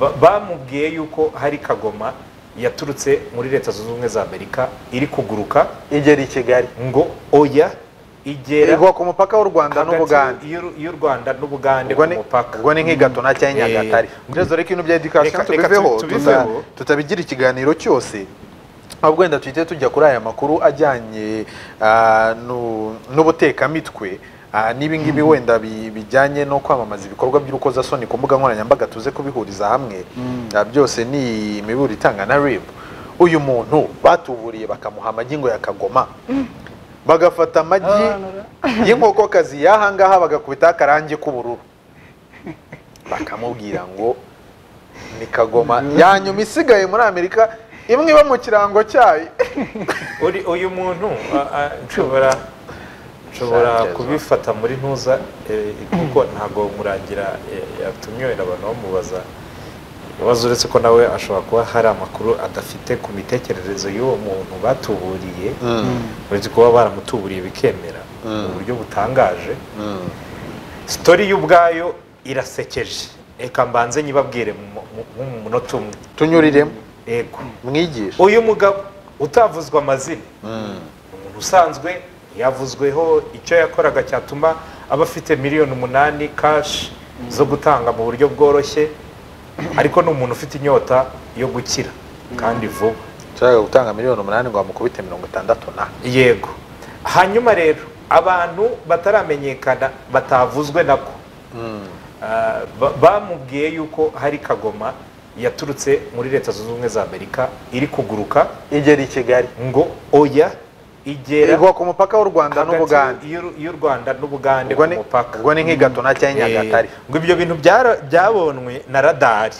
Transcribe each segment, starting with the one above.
ba- bamubwiye yuko hari kagoma yaturutse muri leta zunze ubumwe za amerika iri kuguruka. Igera i kigali. Ngo oya igera igwa ku mupaka w'u rwanda n'ubugande. y'u- rwanda n'ubugande ku mupaka. ubwo ni nk'igatuna cyangwa Eh, nyagatare rero reka ibintu bya edikasiyo tubiveho tutabigira ikiganiro cyose. Ahubwo wenda tuhite tujya kuri aya makuru ajyanye ah, nu- n'ubutekamimitwe ah, n'ibi ngibi wenda bi- bijyanye no kwamamaza ibikorwa by'urukozasoni ku mbuga nkoranyambaga tuze kubihuriza hamwe Ah, byose ni imiburo itanga na rib. Uyu muntu batuburiye bakamuha amagi ngo yakagoma. Bagafata amagi y'inkokokazi y'ahangaha bagakubitaho akarangi k'ubururu. Bakamubwira ngo ni kagoma ya nyuma isigaye muri amerika imwe iba mu kirango cyayo. Uyu muntu nshobora nshobora kubifata muri ntuza eh, kuko ntabwo murangira eh, yatumye wenda abantu bamubaza. Ibibazo uretse ko nawe ashobora kuba hari amakuru adafite ku mitekerereze y'uwo muntu batuburiye uretse kuba baramutuburiye bikemera. Mu buryo butangaje. Sitori y'ubwayo irasekeje. Reka mbanze nyibabwire mu- mu- mu mu munota umwe. Tunyuriremo. Yego. Mwigisha uyu mugabo utavuzwe amazina. Umuntu usanzwe yavuzweho icyo yakoraga cyatuma aba afite miliyoni umunani kashi zo gutanga mu buryo bworoshye ariko ni umuntu ufite inyota yo gukira. Kandi vuba. Nshaka gutanga miliyoni umunani ngo bamukubite mirongo itandatu na. Yego. Hanyuma rero abantu bataramenyekana batavuzwe nako. Ah, ba- bamubwiye yuko hari kagoma yaturutse muri leta zunze ubumwe za amerika iri kuguruka igera i kigali. ngo oya igera igwa ku mupaka w'u rwanda n'ubugande. y'u- rwanda n'ubugande ku mupaka. ubwo ni nk'igatuna cyangwa Eh, nyagatare. Ngo ibyo bintu byabonwe na radari.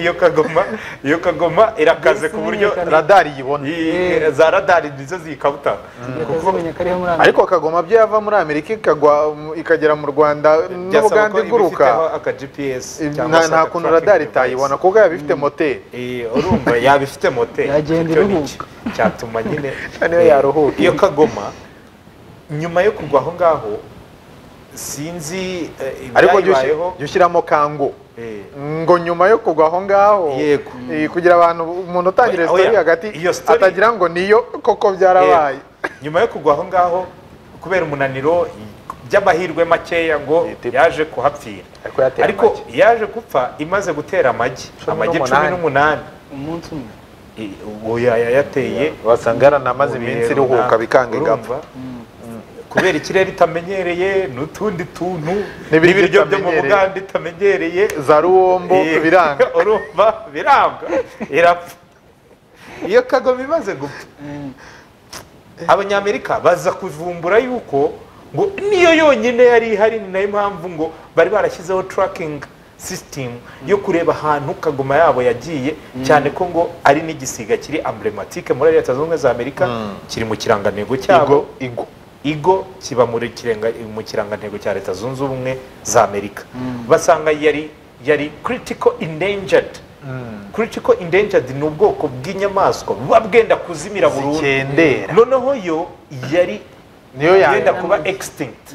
Iyo kagoma iyo kagoma irakaze ku buryo radari yibona za radari nizo muri Amerika. ariko kagoma byo yava muri amerika ikagwa ikagera mu rwanda n'ubugande iguruka. nta kuntu radari itayibona kuko yaba ifite moteri Eh, urumva yaba ifite moteri cyatuma nyine iyo kagoma nyuma yo kugwa aho ngaho sinzi eh, ariko jya ushyiramo kango eh, ngo nyuma yo kugwa aho ngaho Yego. eh, kugira abantu umuntu utangira sitori hagati atagira ngo niyo koko byarabaye. Nyuma yo kugwa aho ngaho kubera umunaniro by'amahirwe makeya ngo yaje kuhapfira. Ariko yaje gupfa imaze gutera amagi. Amagi cumi n'umunani. umunsi umwe. Eh, yayateye. Wasanga yaranamaze iminsi iruhuka bikanga igapfa. Urumva? Kubera ikirere itamenyereye n'utundi tuntu N'ibiryo byo mu buganda itamenyereye za ruwombo Eh, biranga. Urumva biranga. Irapfa. Iyo kagoma imaze gupfa. Abanyamerika baza kuvumbura yuko ngo niyo yonyine yari ihari ni na yo mpamvu ngo bari barashyizeho tracking system yo kureba ahantu kagoma yabo yagiye cyane ko ngo ari n'igisiga kiri emblematike muri leta zunze ubumwe za amerika kiri mu kirangantego cyabo. Igo. Igo kiba muri kirenga mu kirangantego cya leta zunze ubumwe za amerika. Basanga yari yari critical endangered. Critical endangered ni ubwoko bw'inyamaswa buba bwenda kuzimira burundu. Noneho yo yari niyo yenda kuba extinct.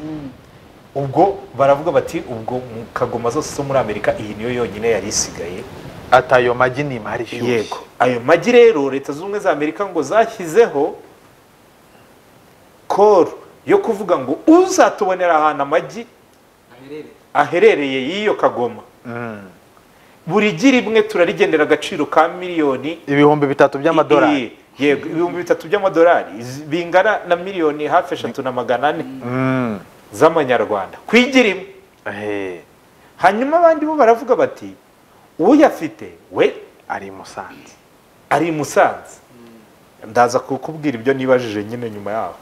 Ubwo baravuga bati ubwo mu kagoma zose zo muri amerika iyi niyo yonyine yari isigaye. Ati ayo magi ni imari yego. Ayo magi rero leta zunze ubumwe za amerika ngo zashyizeho koro yo kuvuga ngo uzatubonera ahantu amagi aherereye y'iyo kagoma. Buri gi rimwe turarigendera agaciro ka miliyoni ibihumbi bitatu by'amadolari. Yego ibihumbi bitatu by'amadolari. Bingana na miliyoni hafi eshatu na magana ane. Mm. z'amanyarwanda. Ku igi rimwe. Hanyuma abandi bo baravuga bati uyafite we ari i musanze. ari i musanze. Ndaza kukubwira ibyo nibajije nyine nyuma yaho.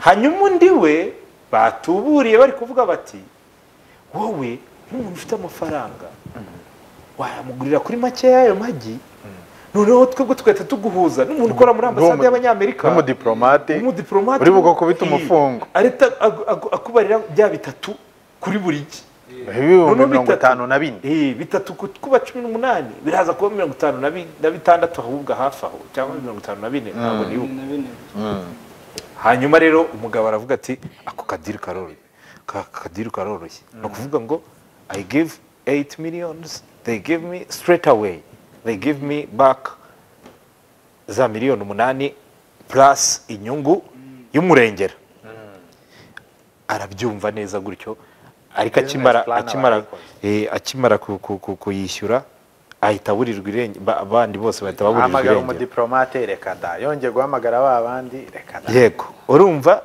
Hanyuma undi we batuburiye bari kuvuga bati wowe nk'umuntu ufite amafaranga wayamugurira kuri make y'ayo magi? Noneho twebwe tugahita tuguhuza. N'umuntu ukora muri ambasade y'abanyamerika n'umudiplomate umudiplomate uri bugakubita Iyi, umufungo. ahita akubarira bya bitatu kuri buri gi ibihumbi mirongo itanu na bine. Eh, bitatu ku- kuba cumi n'umunani. Biraza kuba mirongo itanu na bi- na bitandatu ahubwo hafi aho cyangwa mirongo itanu na bine ntabwo nibuka na bine. Hanyuma rero umugabo aravuga ati ako kadiri karoroshye. Ka kadiri karoroshye. Ni ukuvuga ngo i give 8 millions they give me straight away. They give me back za miliyoni umunani plus inyungu y'umurengera. Arabyumva neza gutyo ariko akimara akimara eh, akimara ku- ku- ku- kuyishyura ahita aburirwa irengero ba- abandi bose bahita baburirwa ahamagara irengero umudiplomate reka da. Yongeye guhamagara ba bandi reka da. Yego. Urumva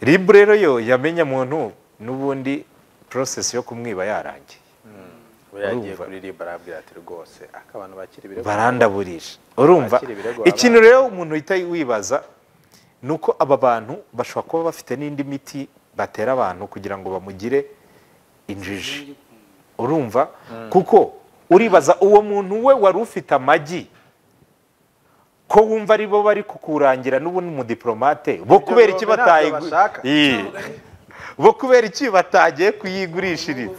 ribu rero yo yamenya muntu n'ubundi process yo kumwiba yarangiye. Yagiye urumva. kuri ribu arabwira ati rwose. Aka abantu bakiri barandaburije urumva? Ikintu rero umuntu uhita wibaza ni uko aba bantu bashobora kuba bafite n'indi miti batera abantu kugira ngo bamugire injiji. Urumva? Kuko uribaza uwo muntu we wari ufite amagi ko wumva ari bo bari kukurangira n'ubundi umudiplomate bo kubera iki bataye bo kubera iki batagiye kuyigurishiriza?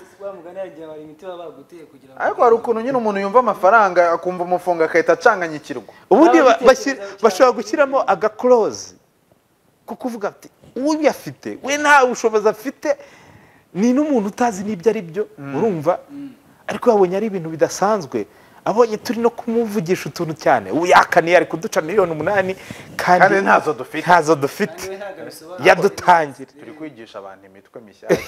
Ariko hari ukuntu nyine umuntu yumva amafaranga akumva umufunga agahita acanganyikirwa. Ubundi bashobora gushyiramo agakorozi ko kuvuga ati uyafite we nta bushobozi afite. Ni n'umuntu utazi n'ibyo ari byo urumva? Ariko yabonye ari ibintu bidasanzwe abonye turi no kumuvugisha utuntu cyane. Ubu yakaniye ari kuduca miliyoni umunani Kandi ntazo dufite. ntazo dufite. Yadutangira. Turi kwigisha abantu imitwe mishyashya.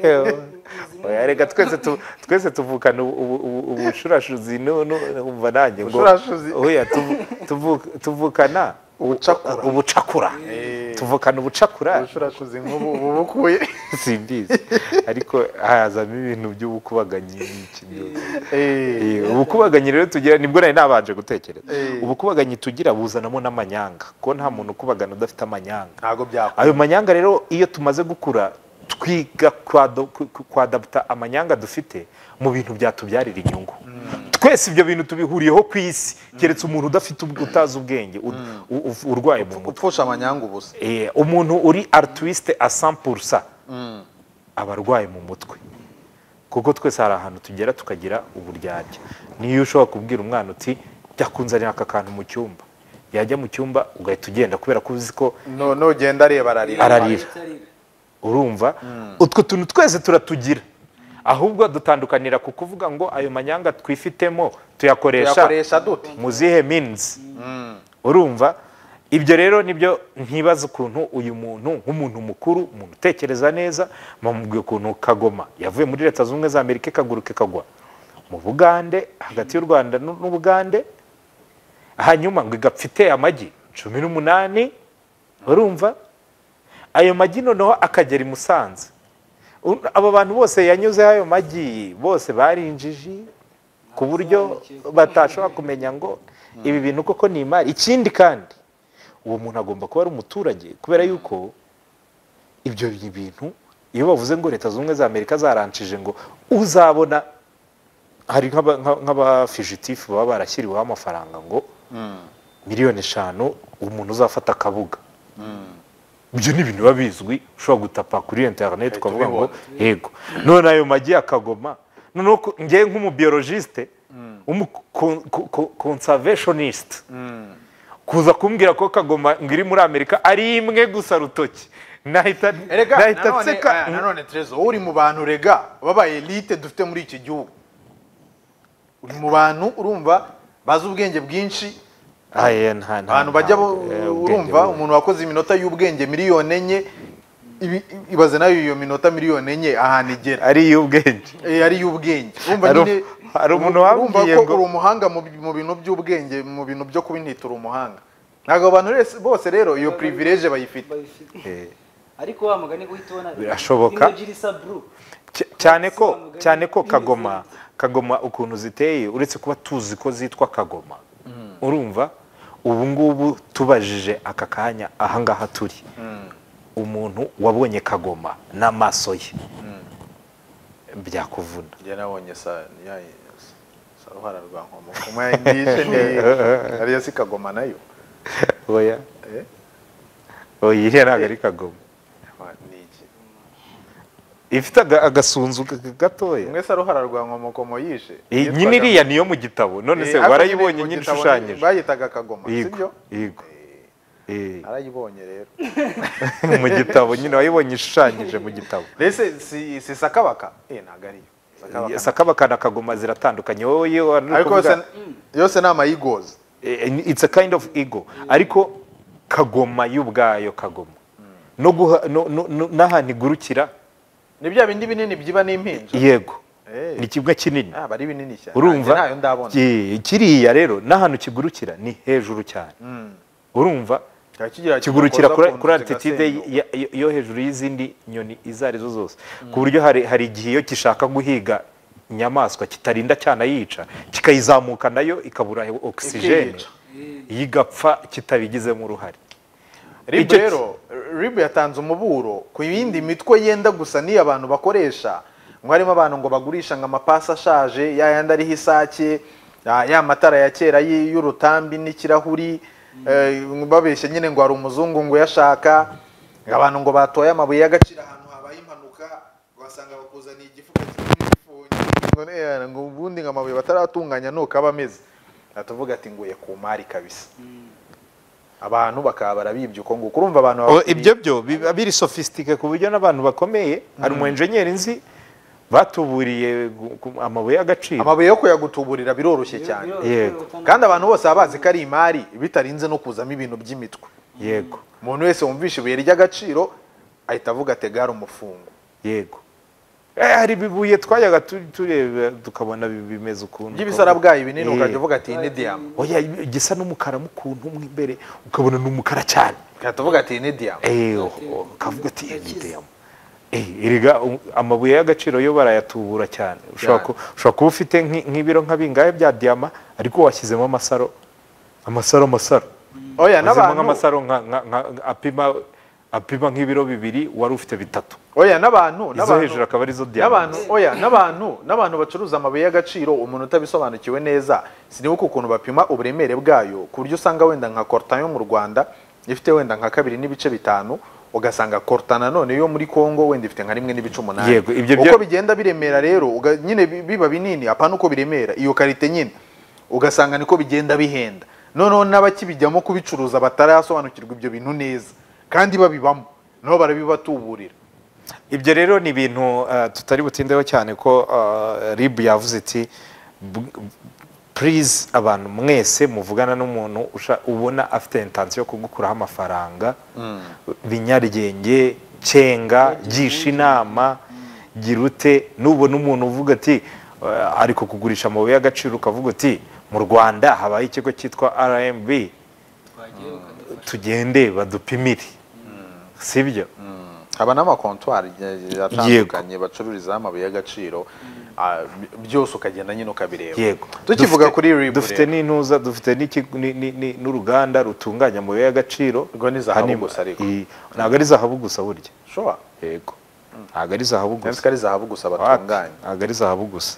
Oya, reka twese tu- twese tuvukana ubu- ubu- ubu- ubushurashuzi. Nu- nu- umva nanjye ngo tuvukana. Ubucakura. ubucakura. Eh. tuvukana ubucakura. Ubushurashuzi nk'ubu ubu bukuye simbizi ariko hazamo ibintu by'ubukubaganyi. Eh, Eh, ubukubaganyi rero tugira ni bwo nari nabanje gutekereza. Ubukubaganyi tugira buzanamo n'amanyanga. Kuko nta muntu ukubagana udafite amanyanga. Ayo manyanga rero iyo tumaze gukura twiga kwadaputa amanyanga dufite mu bintu byatubyarira inyungu. Twese ibyo bintu tubihuriyeho ku isi. Keretse umuntu udafite utazi ubwenge u- urwaye mu mutwe upfusha amanyanga ubusa. Eh, umuntu uri altruiste a 100% aba arwaye mu mutwe. Kuko twese hari ahantu tugera tukagira uburyarya. Niyo ushobora kubwira umwana uti jya kunzanira aka kantu mu cyumba. Yajya mu cyumba ugahita ugenda kubera ko uzi ko No- nugenda areba ararira. Ararira. Urumva? Utwo tuntu twese turatugira. Ahubwo dutandukanira ku kuvuga ngo ayo manyanga twifitemo tuyakoresha mu zihe means? Urumva? Ibyo rero ni byo ntibaza ukuntu uyu muntu nk'umuntu mukuru umuntu utekereza neza bamubwiye ukuntu kagoma yavuye muri leta zunze ubumwe za amerika ikaguruka ikagwa. Mu bugande hagati y'u rwanda n'u- n'ubugande hanyuma ngo igapfa iteye amagi cumi n'umunani urumva? Ayo magi noneho akagera i musanze. Abo bantu bose yanyuzeho ayo magi bose bari injiji ku buryo batashobora kumenya ngo ibi bintu koko ni imari. Ikindi kandi uwo muntu agomba kuba ari umuturage kubera yuko ibyo bintu iyo bavuze ngo leta zunze ubumwe za amerika zaranshije ngo uzabona hari nk'aba- nka- nk'abafijitifu baba barashyiriweho amafaranga ngo miliyoni eshanu umuntu uzafata akabuga. Ibyo ni ibintu biba bizwi ushobora gutapa kuri interineti ukavuga ngo yego. None ayo magi akagoma noneho ko- njye nk'umubiologiste umuconservationist kuza kumbwira ko kagoma ngo iri muri amerika ari imwe gusa rutoki. Nahita nseka. ah, nanone trezo uri mu bantu rega babaye elite dufite muri iki gihugu. Uri mu bantu urumva bazi ubwenge bwinshi abantu bajya urumva umuntu wakoze iminota y'ubwenge miliyoni enye ibaze na yo iyo minota miliyoni enye ahantu igera. Ari iy'ubwenge. Eh, ari iy'ubwenge. Urumva Hari- nyine hari umuntu ko ngo- uri umuhanga mu bi- mu bintu by'ubwenge mu bintu byo kuba intiti uri umuhanga. Ntabwo abantu bose rero iyo privilege bayifite. Eh, ariko wa mugani guhita ubona Birashoboka. cyane ko cyane ko kagoma kagoma ukuntu ziteye uretse kuba tuzi ko zitwa kagoma. Urumva ubu ngubu tubajije aka kanya ahangaha turi. Umuntu wabonye kagoma n'amaso ye. Byakuvuna. Njye nabonye sa ya- sa ruhara rwa nkomo. Kuma yindishe ni ariyo si kagoma na yo. Oya. Eh? Oya iriya ntabwo ari kagoma. Ifite aga- agasunzu gatoya. Mwe sa ruhara rwa nkomo komo yishe nyine iriya niyo mu gitabo. None se Eh, warayibonye nyine ishushanyije? bayitaga kagoma yego sibyo yego. Eh, narayibonye rero. Mu gitabo nyine wayibonye ishushanyije mu gitabo. Mbese si si sakabaka? Eh ntabwo ariyo Sakabaka na- kagoma ziratandukanye. Wowe yose ni amayigozi Eh, it's a kind of ego. Ariko kagoma y'ubwayo kagoma. No guha no- no- no- n'ahantu igurukira ni bya bindi binini byiba n'impinja? Yego. Eh. ni kimwe kinini. Ah, urumva? Kiriya rero n'ahantu kigurukira ni hejuru cyane. Mm. urumva? Kigurukira kuri ya- yo hejuru y'izindi nyoni izo ari zo zose. Ku buryo hari igihe iyo gishaka guhiga inyamaswa kitarinda cyanayica kikayizamuka na yo ikabura ogisijeni igapfa kitabigizemo uruhare rero rib yatanze umuburo. Ku yindi mitwe yenda gusa n'iyo abantu bakoresha. Ngo harimo abantu ngo bagurisha ngo amapasi ashaje ya yandi ariho isake ya matara ya kera y'urutambi n'ikirahuri eh, babeshya nyine ngo hari umuzungu ngo uyashaka abantu ngo batoye amabuye y'agaciro ahantu habaye impanuka ugasanga bakuzaniye igifuka kirimo ngo ubundi ngo amabuye bataratunganya nuko aba ameze. Tuvuga ati nguye ku mari kabisa. Abantu bakaba barabibye uko nguko. Urumva abantu ibyo byo biba biri sofisitike ku buryo n'abantu bakomeye. Hari umu enjenyeri nzi batuburiye amabuye y'agaciro. Amabuye yo kuyagutuburira biroroshye cyane. Yego. kandi abantu bose baba bazi ko ari imari bitarinze no kuzamo ibintu by'imitwe. Yego. Umuntu wese wumvisha ibuye ry'agaciro ahita avuga ategara umufungo. Yego. Hari ibibuye twajyaga tu- tureba tukabona bi- bimeze ukuntu. By'ibisarabwayi binini Eh. ukajya uvuga ati ni diyama oya gisa n'umukara mu kuntu mo imbere ukabona ni umukara cyane. Ugahita uvuga ati ni diyama Eh, ukavuga ati "Eh, ni diyama Eh, erega um, amabuye y'agaciro yo barayatubura cyane. Ushobora kuba ufite nk'i- nk'ibiro nka bingahe bya diyama ariko washyizemo amasaro. Amasaro amasaro. Oya n'abantu apima apima nk'ibiro bibiri wari ufite bitatu. Oya n'abantu izo hejuru akaba ari zo diyama n'abantu oya n'abantu n'abantu bacuruza amabuye y'agaciro umuntu utabisobanukiwe neza. Sinibuka ukuntu bapima uburemere bwayo ku buryo usanga wenda nka korta yo mu rwanda ifite wenda nka kabiri n'ibice bitanu ugasanga korta nanone yo muri congo wenda ifite nka rimwe n'ibice umunani. Yego, ibyo uko bigenda biremera rero nyine bi- biba binini apana uko biremera iyo karite nyine ugasanga niko bigenda bihenda. Noneho n'abakibijyamo kubicuruza batarasobanukirwa ibyo bintu neza. Kandi babibamo. Nabo barabibatuburira. Ibyo rero ni ibintu uh, tutari butindeho cyane ko uh, rib yavuze iti "B- please abantu mwese muvugana n'umuntu ubona afite intensiyo yo kugukuraho amafaranga binyaryenge cenga gisha inama gira ute nubona umuntu uvuga ati uh, ari kukugurisha amabuye y'agaciro ukavuga uti mu rwanda habaye ikigo cyitwa rmb tugende badupimire. Sibyo? Haba n'amakontwari atandukanye bacururizaho amabuye y'agaciro by- byose ukagenda nyine ukabireba. Yego. Tukivuga kuri ribu dufite n'intuza dufite n'iki- ni- ni- ni- n'uruganda rutunganya amabuye y'agaciro. Rwo ni zahabu gusa ariko. ntabwo ari zahabu gusa burya. Yego. Ntabwo ari zahabu gusa. ko ari zahabu gusa batunganya ntabwo ari zahabu gusa?